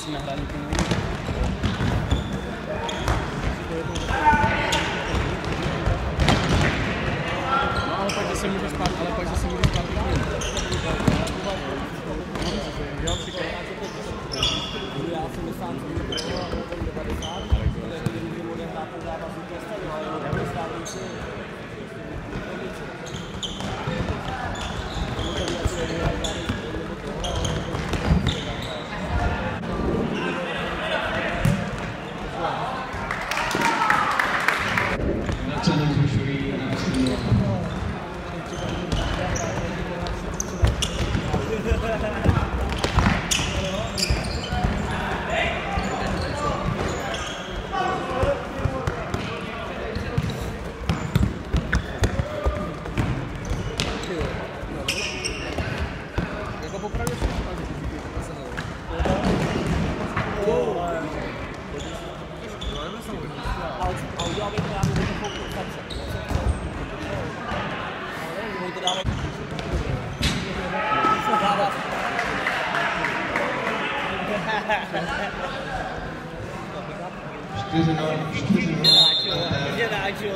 Bismillahirrahmanirrahim. Je suis désolé, je suis désolé. Viens là, Akio.